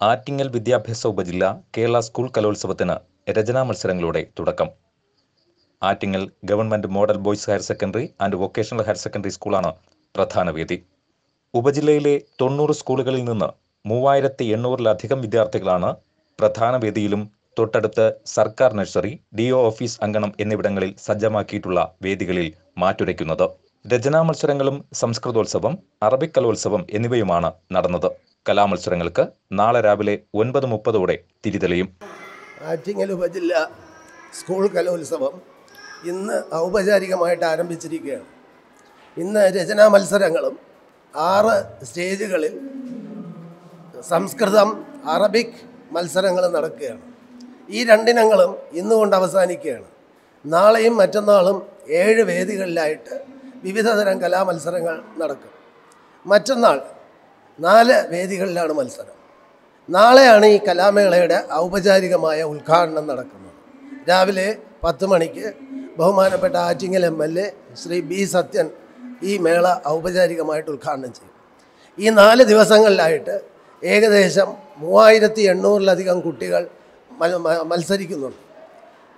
ആറ്റിങ്ങൽ വിദ്യാഭ്യാസ ഉപജില്ല കേരള സ്കൂൾ കലോത്സവത്തിന് രചനാ മത്സരങ്ങളുടെ തുടക്കം. Attingal government model boys higher secondary and vocational higher secondary സ്കൂളാണ് പ്രധാന വേദി. ഉപജില്ലയിലെ തൊണ്ണൂറ് സ്കൂളുകളിൽ നിന്ന് മൂവായിരത്തി എണ്ണൂറിലധികം വിദ്യാർത്ഥികളാണ് പ്രധാന വേദിയിലും തൊട്ടടുത്ത് സർക്കാർ നഴ്സറി ഡി ഓഫീസ് അങ്കണം എന്നിവിടങ്ങളിൽ സജ്ജമാക്കിയിട്ടുള്ള വേദികളിൽ മാറ്റുരയ്ക്കുന്നത്. രചനാ മത്സരങ്ങളും സംസ്കൃതോത്സവം അറബിക് കലോത്സവം എന്നിവയുമാണ് നടന്നത്. കലാമത്സരങ്ങൾക്ക് നാളെ രാവിലെ ഒൻപത് മുപ്പതോടെ തിരിതെളിയും. ആറ്റിങ്ങൽ ഉപജില്ല സ്കൂൾ കലോത്സവം ഇന്ന് ഔപചാരികമായിട്ട് ആരംഭിച്ചിരിക്കുകയാണ്. ഇന്ന് രചനാ മത്സരങ്ങളും ആറ് സ്റ്റേജുകളിൽ സംസ്കൃതം അറബിക് മത്സരങ്ങൾ നടക്കുകയാണ്. ഈ രണ്ടിനങ്ങളും ഇന്നുകൊണ്ട് അവസാനിക്കുകയാണ്. നാളെയും മറ്റന്നാളും ഏഴ് വേദികളിലായിട്ട് വിവിധതരം കലാമത്സരങ്ങൾ നടക്കും. മറ്റന്നാൾ നാല് വേദികളിലാണ് മത്സരം. നാളെയാണ് ഈ കലാമേളയുടെ ഔപചാരികമായ ഉദ്ഘാടനം നടക്കുന്നത്. രാവിലെ പത്ത് മണിക്ക് ബഹുമാനപ്പെട്ട Attingal M L A Shri B Sathyan ഈ മേള ഔപചാരികമായിട്ട് ഉദ്ഘാടനം ചെയ്യും. ഈ നാല് ദിവസങ്ങളിലായിട്ട് ഏകദേശം മൂവായിരത്തി എണ്ണൂറിലധികം കുട്ടികൾ മത്സരിക്കുന്നുണ്ട്.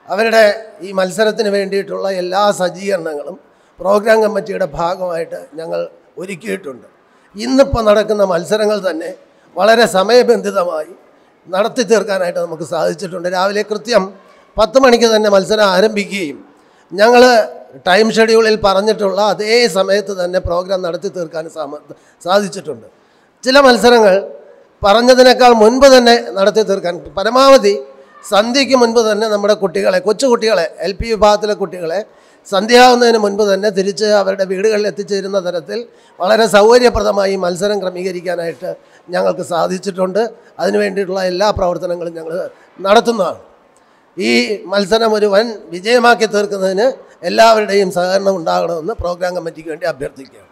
അവരുടെ ഈ മത്സരത്തിന് വേണ്ടിയിട്ടുള്ള എല്ലാ സജ്ജീകരണങ്ങളും പ്രോഗ്രാം കമ്മിറ്റിയുടെ ഭാഗമായിട്ട് ഞങ്ങൾ ഒരുക്കിയിട്ടുണ്ട്. ഇന്നിപ്പോൾ നടക്കുന്ന മത്സരങ്ങൾ തന്നെ വളരെ സമയബന്ധിതമായി നടത്തി തീർക്കാനായിട്ട് നമുക്ക് സാധിച്ചിട്ടുണ്ട്. രാവിലെ കൃത്യം പത്ത് മണിക്ക് തന്നെ മത്സരം ആരംഭിക്കുകയും ഞങ്ങൾ ടൈം ഷെഡ്യൂളിൽ പറഞ്ഞിട്ടുള്ള അതേ സമയത്ത് തന്നെ പ്രോഗ്രാം നടത്തി തീർക്കാൻ സാധിച്ചിട്ടുണ്ട്. ചില മത്സരങ്ങൾ പറഞ്ഞതിനേക്കാൾ മുൻപ് തന്നെ നടത്തി തീർക്കാൻ പരമാവധി സന്ധ്യയ്ക്ക് മുൻപ് തന്നെ നമ്മുടെ കുട്ടികളെ കൊച്ചു കുട്ടികളെ എൽ പി വിഭാഗത്തിലെ കുട്ടികളെ സന്ധ്യയാവുന്നതിന് മുൻപ് തന്നെ തിരിച്ച് അവരുടെ വീടുകളിൽ എത്തിച്ചേരുന്ന തരത്തിൽ വളരെ സൗകര്യപ്രദമായി മത്സരം ക്രമീകരിക്കാനായിട്ട് ഞങ്ങൾക്ക് സാധിച്ചിട്ടുണ്ട്. അതിനു വേണ്ടിയിട്ടുള്ള എല്ലാ പ്രവർത്തനങ്ങളും ഞങ്ങൾ നടത്തുന്നതാണ്. ഈ മത്സരം ഒരു വൻ വിജയമാക്കി തീർക്കുന്നതിന് എല്ലാവരുടെയും സഹകരണം ഉണ്ടാകണമെന്ന് പ്രോഗ്രാം കമ്മിറ്റിക്ക് വേണ്ടി അഭ്യർത്ഥിക്കുകയാണ്.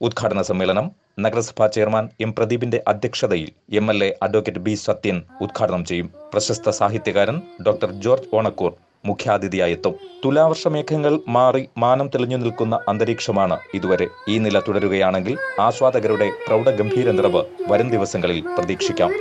ഉദ്ഘാടന സമ്മേളനം നഗരസഭാ ചെയർമാൻ എം പ്രദീപിന്റെ അധ്യക്ഷതയിൽ M L A advocate B Sathyan ഉദ്ഘാടനം ചെയ്യും. പ്രശസ്ത സാഹിത്യകാരൻ ഡോക്ടർ ജോർജ് ഓണക്കൂർ മുഖ്യാതിഥിയായെത്തും. തുലാവർഷ മേഘങ്ങൾ മാറി മാനം തെളിഞ്ഞു നിൽക്കുന്ന അന്തരീക്ഷമാണ് ഇതുവരെ ഈ നില തുടരുകയാണെങ്കിൽ ആസ്വാദകരുടെ പ്രൗഢഗംഭീര നിറവ് വരും ദിവസങ്ങളിൽ പ്രതീക്ഷിക്കാം.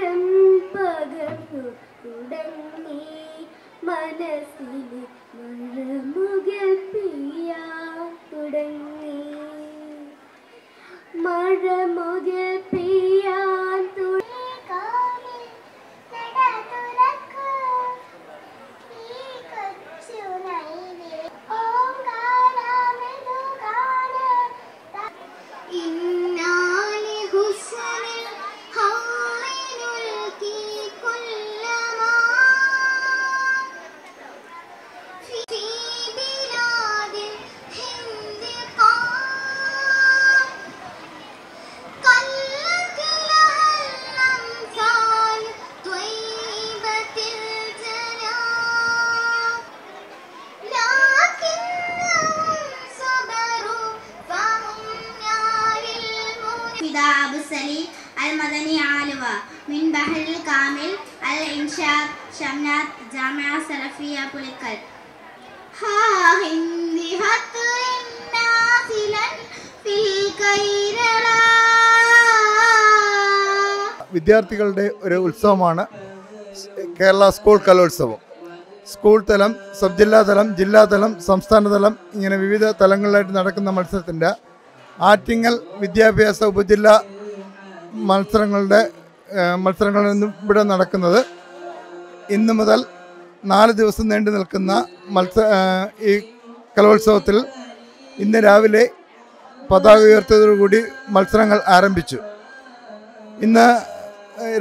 ജാമ്യ സലഫിയ പുളിക്കൽ ഹാ ഹിന്ദി വിദ്യാർത്ഥികളുടെ ഒരു ഉത്സവമാണ് കേരള സ്കൂൾ കലോത്സവം. സ്കൂൾ തലം സബ് ജില്ലാതലം സംസ്ഥാന തലം ഇങ്ങനെ വിവിധ തലങ്ങളിലായിട്ട് നടക്കുന്ന മത്സരത്തിന്റെ ആറ്റിങ്ങൽ വിദ്യാഭ്യാസ ഉപജില്ലാ മത്സരങ്ങളുടെ മത്സരങ്ങളിൽ നിന്നും ഇവിടെ നടക്കുന്നത് ഇന്ന് മുതൽ നാല് ദിവസം നീണ്ടു നിൽക്കുന്ന മത്സ ഈ കലോത്സവത്തിൽ ഇന്ന് രാവിലെ പതാക ഉയർത്തിയതോടുകൂടി മത്സരങ്ങൾ ആരംഭിച്ചു. ഇന്ന്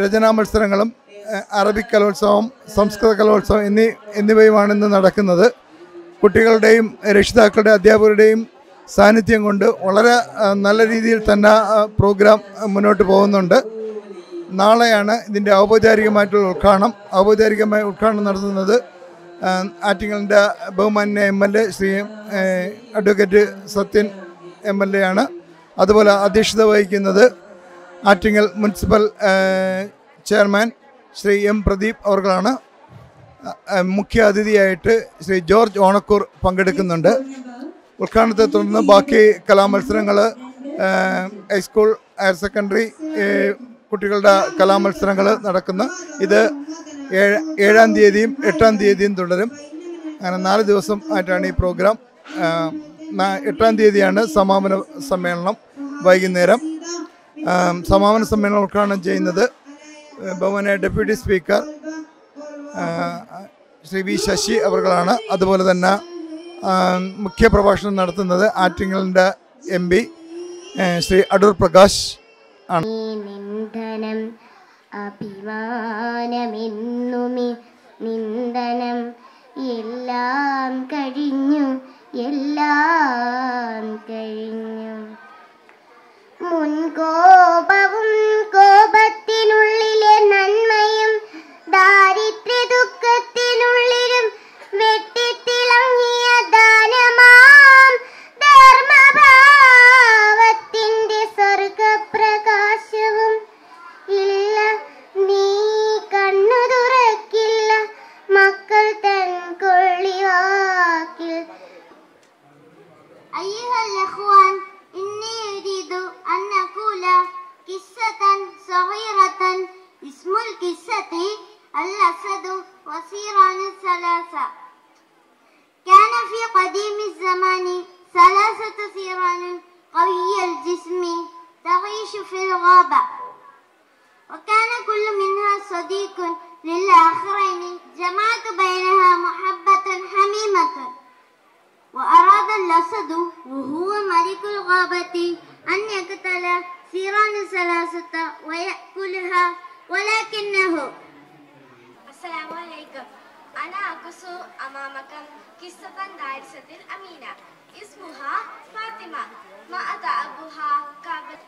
രചനാ മത്സരങ്ങളും അറബിക് കലോത്സവം സംസ്കൃത കലോത്സവം എന്നീ എന്നിവയുമാണ് ഇന്ന് നടക്കുന്നത്. കുട്ടികളുടെയും രക്ഷിതാക്കളുടെ അധ്യാപകരുടെയും സാന്നിധ്യം കൊണ്ട് വളരെ നല്ല രീതിയിൽ തന്നെ പ്രോഗ്രാം മുന്നോട്ട് പോകുന്നുണ്ട്. നാളെയാണ് ഇതിന്റെ ഔപചാരികമായിട്ടുള്ള ഉദ്ഘാടനം. ഔപചാരികമായ ഉദ്ഘാടനം നടത്തുന്നത് ആറ്റിങ്ങലിന്റെ ബഹുമാന്യ M L A Shri advocate Sathyan M L A ആണ്. അതുപോലെ അധ്യക്ഷത വഹിക്കുന്നത് Attingal municipal chairman Shri M Pradeep അവർകളാണ്. ഏഹ്, മുഖ്യ അതിഥിയായിട്ട് ശ്രീ ജോർജ് ഓണക്കൂർ പങ്കെടുക്കുന്നുണ്ട്. ഉദ്ഘാടനത്തെ തുടർന്ന് ബാക്കി കലാമത്സരങ്ങൾ ഹൈസ്കൂൾ ഹയർ സെക്കൻഡറി കുട്ടികളുടെ കലാമത്സരങ്ങൾ നടക്കുന്ന. ഇത് ഏഴ് തീയതിയും എട്ടാം തീയതിയും തുടരും. അങ്ങനെ നാല് ദിവസം ആയിട്ടാണ് ഈ പ്രോഗ്രാം. എട്ടാം തീയതിയാണ് സമാപന സമ്മേളനം വൈകുന്നേരം. സമാപന സമ്മേളനം ഉദ്ഘാടനം ചെയ്യുന്നത് ബഹുമാന deputy speaker Shri V Sasi അവർകളാണ്. അതുപോലെ തന്നെ മുഖ്യപ്രഭാഷണം മുഖ്യ പ്രഭാഷണം നടത്തുന്നത് ആറ്റിങ്ങലിന്റെ എം പി ശ്രീ അടൂർ പ്രകാശ് നിന്ദനം അഭിമാനമെന്നുമി നിന്ദനം എല്ലാം കഴിഞ്ഞു എല്ലാം കഴിഞ്ഞു. മുൻകോപവും ثلاثة ويأكلها ولكنه. السلام عليكم. أنا أقص أمامكم قصة دارسة الأمينة. اسمها فاطمة. ما أتى أبوها كعبة؟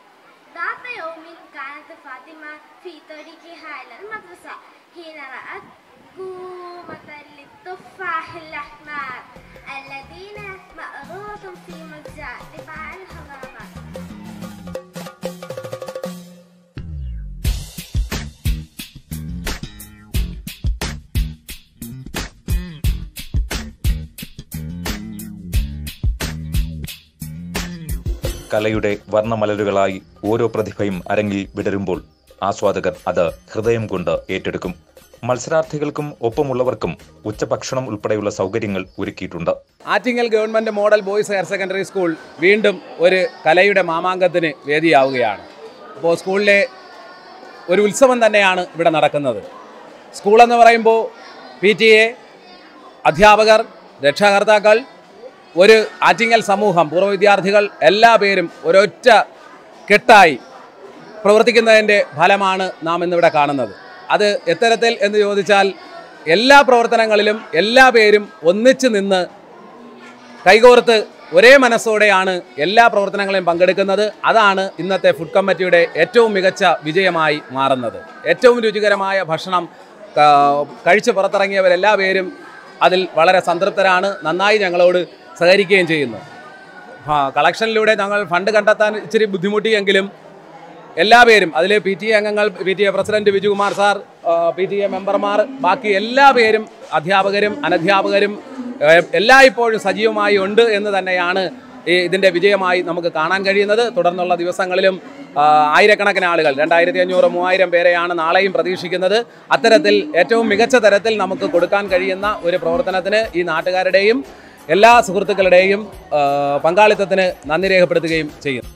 ذات يوم كانت فاطمة في طريقها إلى المدرسة. حين رأت كومة للتفاح الأحمر കലയുടെ വർണമലരുകളായി ഓരോ പ്രതിഭയും അരങ്ങിൽ വിടരുമ്പോൾ ആസ്വാദകർ അത് ഹൃദയം കൊണ്ട് ഏറ്റെടുക്കും. മത്സരാർത്ഥികൾക്കും ഒപ്പമുള്ളവർക്കും ഉച്ചഭക്ഷണം ഉൾപ്പെടെയുള്ള സൗകര്യങ്ങൾ ഒരുക്കിയിട്ടുണ്ട്. Attingal government model boys higher secondary school വീണ്ടും ഒരു കലയുടെ മാമാങ്കത്തിന് വേദിയാവുകയാണ്. അപ്പോൾ സ്കൂളിലെ ഒരു ഉത്സവം തന്നെയാണ് ഇവിടെ നടക്കുന്നത്. സ്കൂളെന്ന് പറയുമ്പോൾ പി ടി എ അധ്യാപകർ രക്ഷാകർത്താക്കൾ ഒരു ആറ്റിങ്ങൽ സമൂഹം പൂർവ വിദ്യാർത്ഥികൾ എല്ലാ പേരും ഒരൊറ്റ കെട്ടായി പ്രവർത്തിക്കുന്നതിന്റെ ഫലമാണ് നാം ഇന്നിവിടെ കാണുന്നത്. അത് എത്തരത്തിൽ എന്ന് ചോദിച്ചാൽ എല്ലാ പ്രവർത്തനങ്ങളിലും എല്ലാ പേരും ഒന്നിച്ച് നിന്ന് കൈകോർത്ത് ഒരേ മനസ്സോടെയാണ് എല്ലാ പ്രവർത്തനങ്ങളെയും പങ്കെടുക്കുന്നത്. അതാണ് ഇന്നത്തെ ഫുഡ് കമ്മിറ്റിയുടെ ഏറ്റവും മികച്ച വിജയമായി മാറുന്നത്. ഏറ്റവും രുചികരമായ ഭക്ഷണം കഴിച്ച് പുറത്തിറങ്ങിയവരെല്ലാ പേരും അതിൽ വളരെ സംതൃപ്തരാണ്. നന്നായി ഞങ്ങളോട് സഹകരിക്കുകയും ചെയ്യുന്നു. കളക്ഷനിലൂടെ ഞങ്ങൾ ഫണ്ട് കണ്ടെത്താൻ ഇച്ചിരി ബുദ്ധിമുട്ടിയെങ്കിലും എല്ലാ പേരും അതിലെ പി ടി എ അംഗങ്ങൾ P T A president Vijukumar sir P T A മെമ്പർമാർ ബാക്കി എല്ലാ പേരും അധ്യാപകരും അനധ്യാപകരും എല്ലാ എല്ലായ്പ്പോഴും സജീവമായി ഉണ്ട് എന്ന് തന്നെയാണ് ഈ ഇതിന്റെ വിജയമായി നമുക്ക് കാണാൻ കഴിയുന്നത്. തുടർന്നുള്ള ദിവസങ്ങളിലും ആയിരക്കണക്കിന് ആളുകൾ രണ്ടായിരത്തി അഞ്ഞൂറ് മൂവായിരം പേരെയാണ് നാളെയും പ്രതീക്ഷിക്കുന്നത്. അത്തരത്തിൽ ഏറ്റവും മികച്ച തരത്തിൽ നമുക്ക് കൊടുക്കാൻ കഴിയുന്ന ഒരു പ്രവർത്തനത്തിന് ഈ നാട്ടുകാരുടെയും എല്ലാ സുഹൃത്തുക്കളുടെയും പങ്കാളിത്തത്തിന് നന്ദി രേഖപ്പെടുത്തുകയും ചെയ്യുന്നു.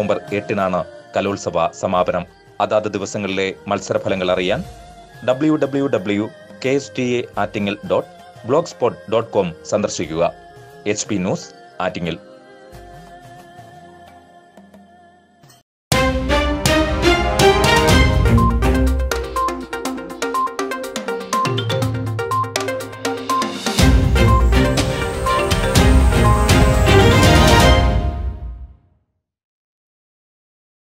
നവംബർ എട്ടിനാണ് കലോത്സവ സമാപനം. അതാത് ദിവസങ്ങളിലെ മത്സരഫലങ്ങൾ അറിയാൻ W W W K S T A Attingal dot blogspot dot com സന്ദർശിക്കുക. H P news Attingal